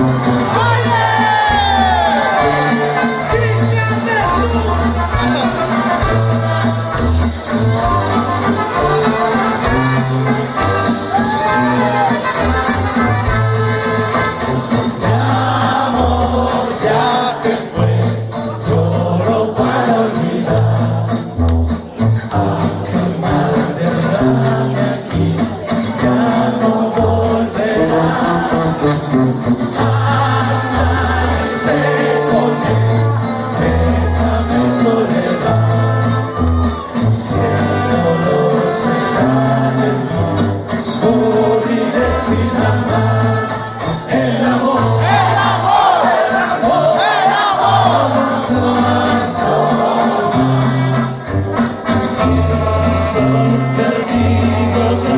Fire! Son del Vivo